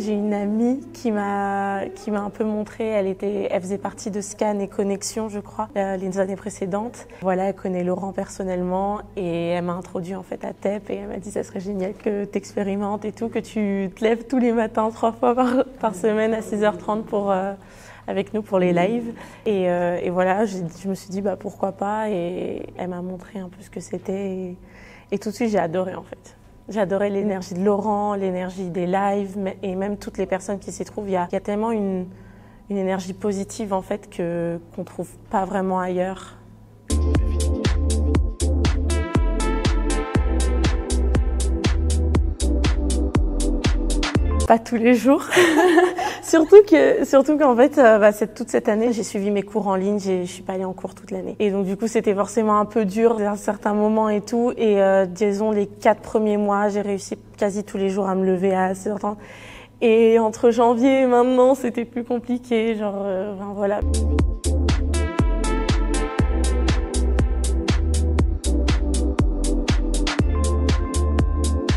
J'ai une amie qui m'a qui m'a un peu montré, elle était elle faisait partie de Scan et Connexion, je crois, euh, les années précédentes. Voilà, elle connaît Laurent personnellement et elle m'a introduit en fait à TEP et elle m'a dit ça serait génial que tu expérimentes et tout, que tu te lèves tous les matins trois fois par, semaine à 6h30 pour euh, avec nous pour les lives et, euh, voilà, je me suis dit bah pourquoi pas et elle m'a montré un peu ce que c'était et tout de suite j'ai adoré en fait. J'adorais l'énergie de Laurent, l'énergie des lives et même toutes les personnes qui s'y trouvent. Il y a, tellement une, une, énergie positive en fait que qu'on trouve pas vraiment ailleurs. Pas tous les jours. surtout que, surtout qu'en fait, euh, bah, toute cette année, j'ai suivi mes cours en ligne. Je suis pas allée en cours toute l'année. Et donc du coup, c'était forcément un peu dur à certains moments et tout. Et euh, disons les quatre premiers mois, j'ai réussi quasi tous les jours à me lever à 6h30. Et entre janvier et maintenant, c'était plus compliqué. Genre, enfin, voilà.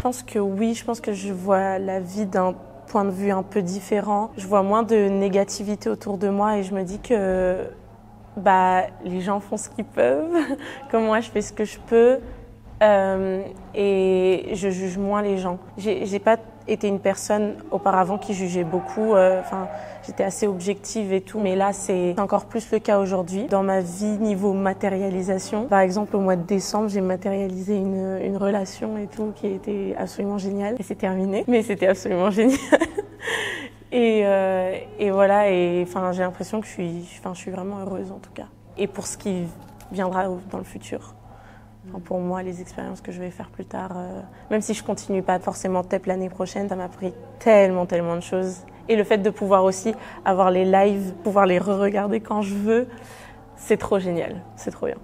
Pense que oui, je pense que je vois la vie d'un point de vue un peu différent. Je vois moins de négativité autour de moi et je me dis que bah, les gens font ce qu'ils peuvent, comme moi je fais ce que je peux euh, et je juge moins les gens. J'ai pas été une personne auparavant qui jugeait beaucoup. Euh, enfin, j'étais assez objective et tout, mais là c'est encore plus le cas aujourd'hui. Dans ma vie niveau matérialisation, par exemple au mois de décembre, j'ai matérialisé une, une relation et tout qui était absolument géniale. Et c'est terminé, mais c'était absolument génial. et, euh, et voilà. Et enfin, j'ai l'impression que je suis, enfin, je suis vraiment heureuse en tout cas. Et pour ce qui viendra dans le futur. Pour moi, les expériences que je vais faire plus tard, euh, même si je continue pas forcément TEP l'année prochaine, ça m'a appris tellement, tellement de choses. Et le fait de pouvoir aussi avoir les lives, pouvoir les re-regarder quand je veux, c'est trop génial, c'est trop bien.